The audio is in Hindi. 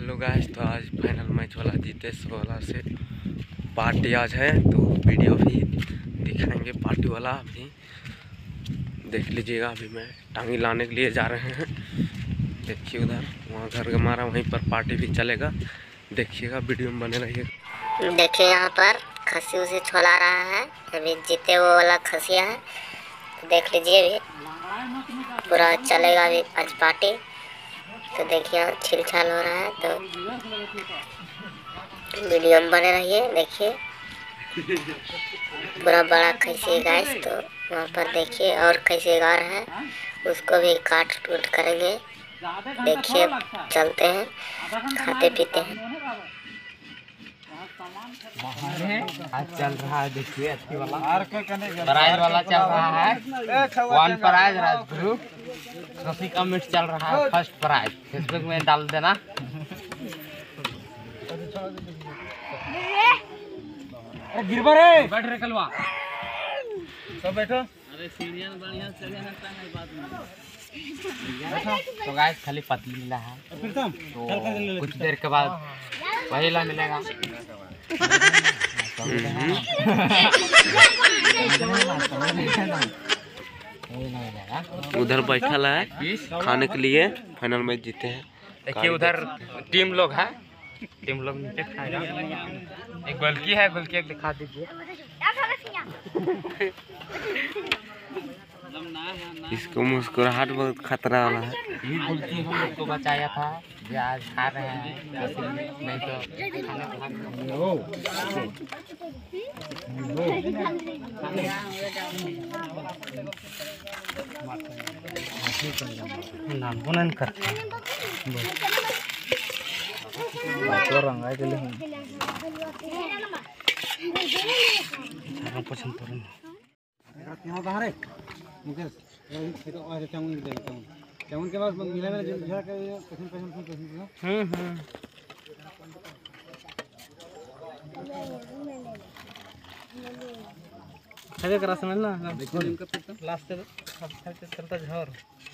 हेलो गाइस तो आज फाइनल मैच वाला जीते वाला से पार्टी आज है तो वीडियो भी दिखाएँगे पार्टी वाला अभी। देख लीजिएगा, अभी मैं टांगी लाने के लिए जा रहे हैं। देखिए उधर, वहाँ घर हमारा वहीं पर पार्टी भी चलेगा। देखिएगा वीडियो में बने रहिए देखिए यहाँ पर खसी उसी छोला रहा है। अभी जीते वो वाला खसिया है। देख लीजिए अभी। पूरा चलेगा अभी आज पार्टी तो देखिए छिल छाल हो रहा है तो वीडियो में बने रहिए, देखिए। पूरा बड़ा खसी गैस तो वहाँ पर देखिए, और खसी गार है, उसको भी काट टूट करेंगे। देखिए चलते हैं, खाते पीते हैं। आज चल रहा है, देखिए वाला। वाला चल रहा है। One prize Rajguru. रसी का मिट चल रहा है फ़र्स्ट प्राइज फेसबुक में डाल देना। गिरबर रे। बैठ रे कलवा। सब बैठो। अरे सीढ़ियाँ बढ़िया चले ना तो गाइस खाली पतली मिला है। तो कुछ देर के बाद पहला मिलेगा। उधर बैठल है खाने के लिए। फाइनल मैच जीते हैं। देखिए उधर टीम लोग है। टीम लोग नीचे खाएगा। एक गोलकी है गोलकी एक दिखा दीजिए। इसको मुस्कुराहट बहुत खतरा वाला है। ये गोलकी हम लोग को बचाया था। जो आज खा रहे हैं। नहीं तो खाने नाम बुनन करते रंगा के लिए। पसंद करूँ यहाँ कहाँ रे मुकेश अरे चाउन दे चाउन चाउन के बाद मिला मेरा झड़ा के पसंद पसंद पसंद पसंद हम्म हम्म खाली करा समझ ना लास्ट चलता झोर।